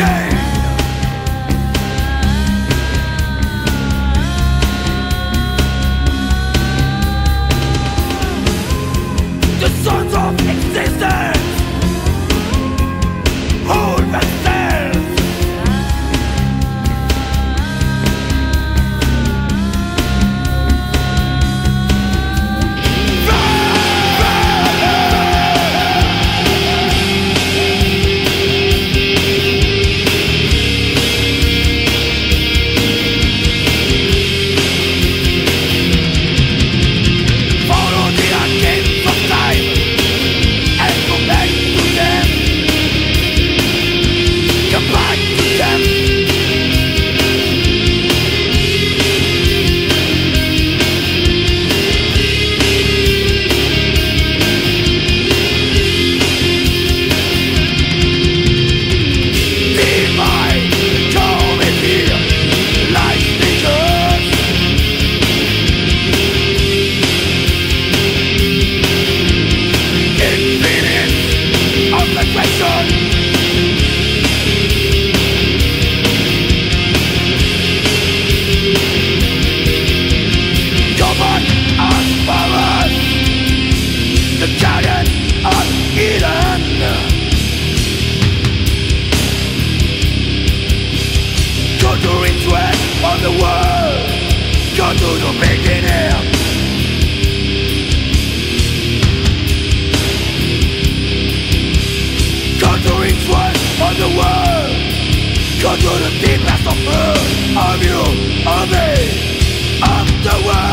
Okay. of the world. Go to the beginning. Go to each one of the world. Go to the deepest of earth Of you, of me, of the world.